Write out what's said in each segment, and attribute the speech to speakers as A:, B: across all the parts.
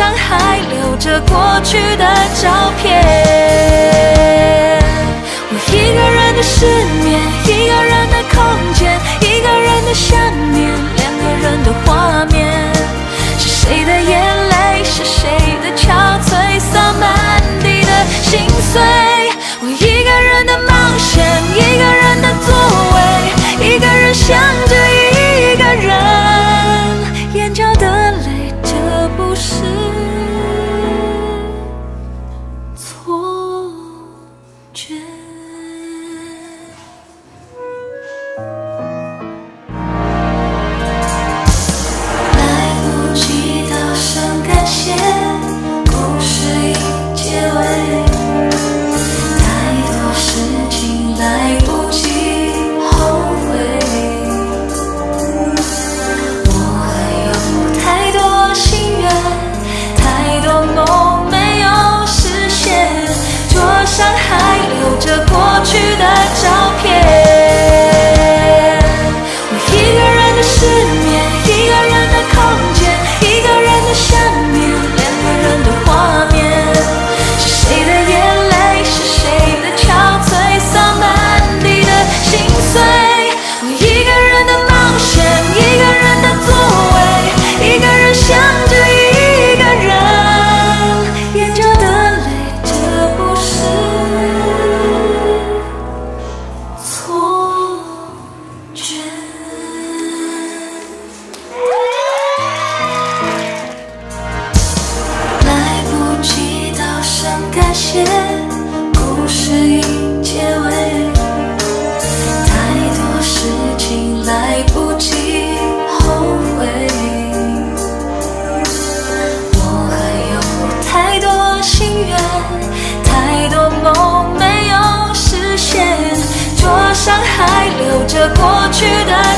A: 上还留着过去的照片。我一个人的失眠一个人的空间一个人的想念两个人的画面。是谁的眼泪是谁的憔悴洒满地的心碎。些故事已结尾太多事情来不及后悔。我还有太多心愿太多梦没有实现桌上还留着过去的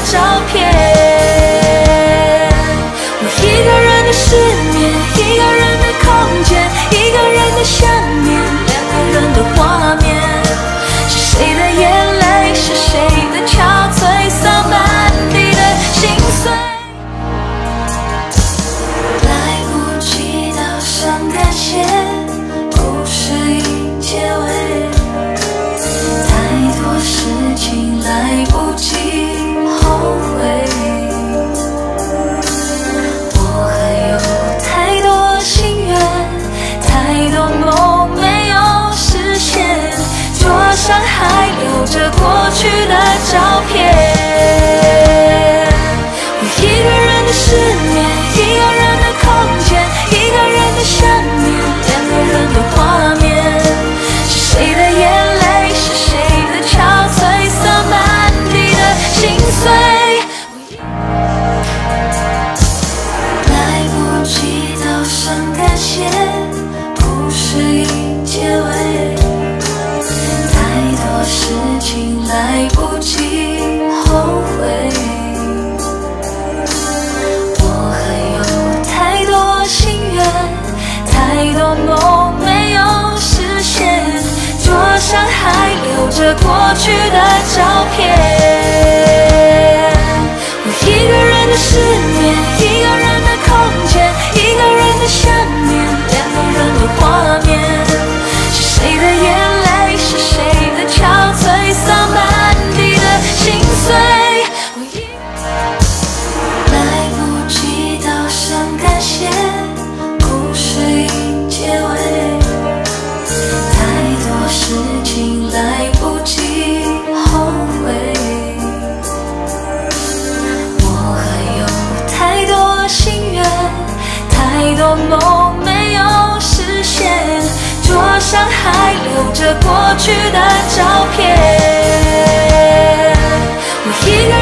A: 过去的照片。上还留着过去的照片。我一个